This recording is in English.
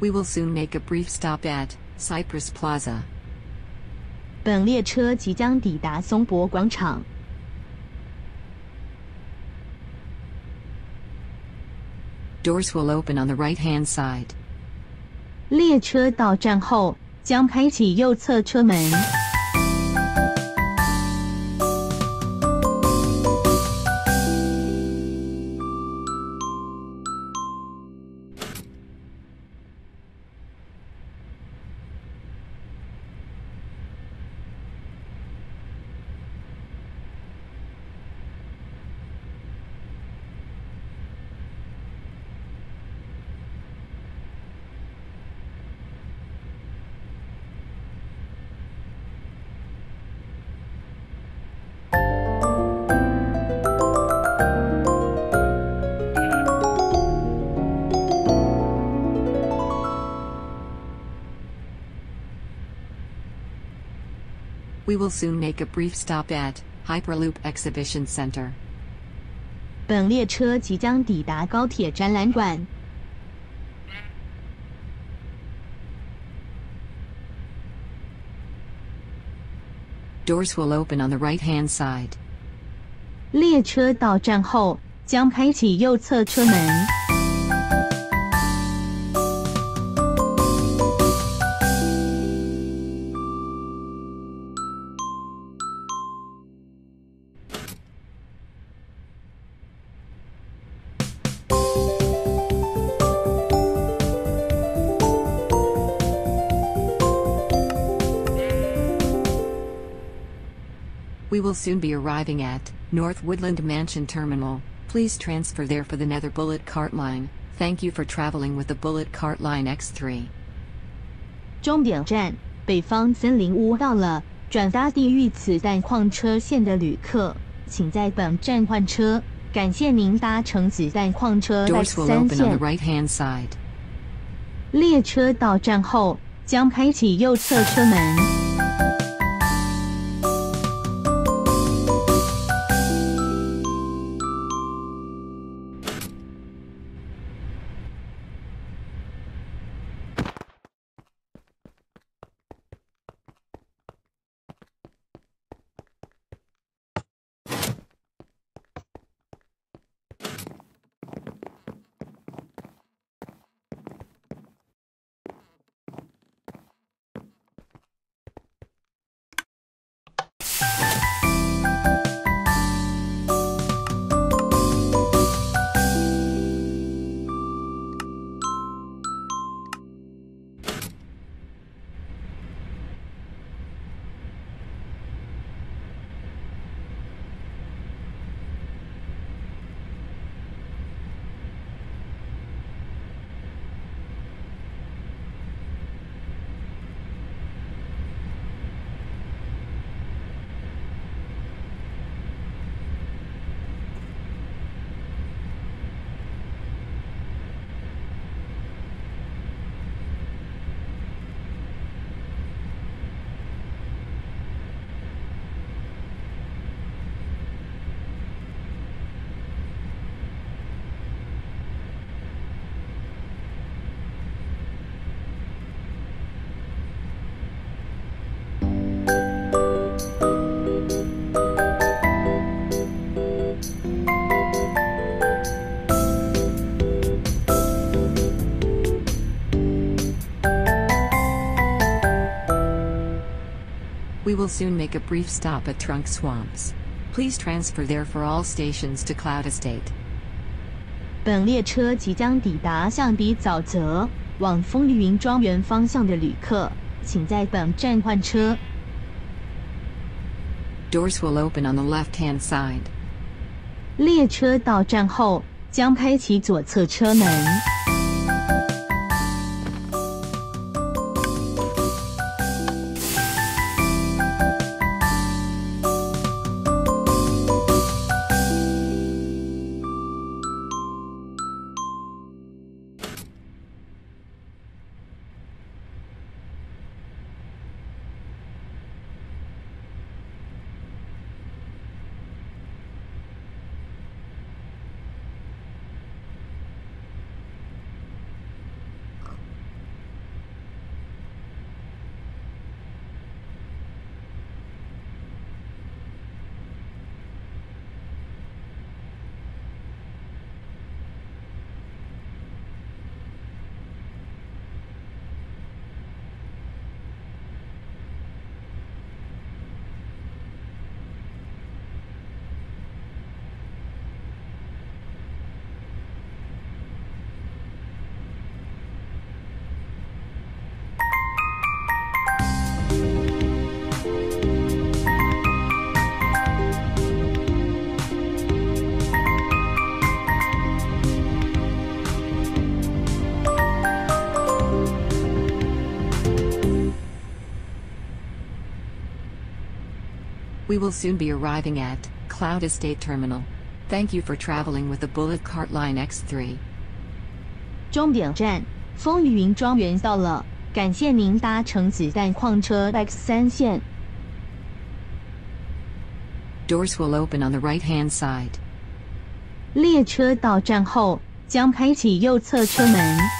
We will soon make a brief stop at Cypress Plaza. 本列车即将抵达松柏广场。 Doors will open on the right hand side. 列车到站后将开启右侧车门。 We will soon make a brief stop at Hyperloop Exhibition Center. 本列车即将抵达高铁展览馆。 Doors will open on the right hand side. 列车到站后将开启右侧车门。 We will soon be arriving at North Woodland Mansion Terminal. Please transfer there for the Nether Bullet Cart Line. Thank you for traveling with the Bullet Cart Line X3. 终点站北方森林屋到了，转搭地狱子弹矿车线的旅客，请在本站换车。感谢您搭乘子弹矿车 Doors X will 三 open on 线 the。right hand side. 列车到站后将开启右侧车门。 We will soon make a brief stop at Trunk Swamps. Please transfer there for all stations to Cloud Estate. 本列车即将抵达象鼻沼泽，往风云庄园方向的旅客，请在本站换车。 Doors will open on the left hand side. 列车到站后将开启左侧车门。 We will soon be arriving at Cloud Estate Terminal. Thank you for traveling with the Bullet Cart Line X3. 终点站风云庄园到了，感谢您搭乘子弹矿车 X 三线。 Doors will open on the right hand side. 列车到站后将开启右侧车门。